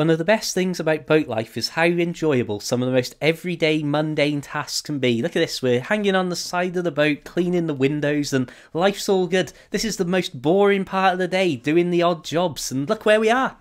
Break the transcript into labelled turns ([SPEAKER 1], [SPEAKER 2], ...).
[SPEAKER 1] One of the best things about boat life is how enjoyable some of the most everyday mundane tasks can be. Look at this, we're hanging on the side of the boat, cleaning the windows, and life's all good. This is the most boring part of the day, doing the odd jobs, and look where we are.